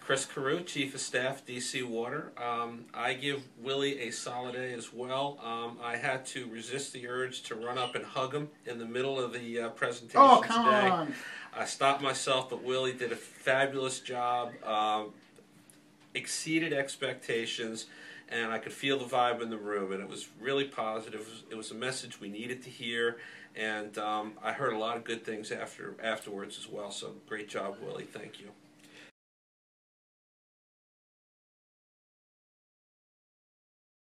Chris Carew, Chief of Staff, DC Water. Um, I give Willie a solid A as well. Um, I had to resist the urge to run up and hug him in the middle of the uh, presentation Oh, come today. on. I stopped myself, but Willie did a fabulous job. Um, exceeded expectations, and I could feel the vibe in the room, and it was really positive. It was, a message we needed to hear, and um, I heard a lot of good things after afterwards as well. So great job, Willie. Thank you.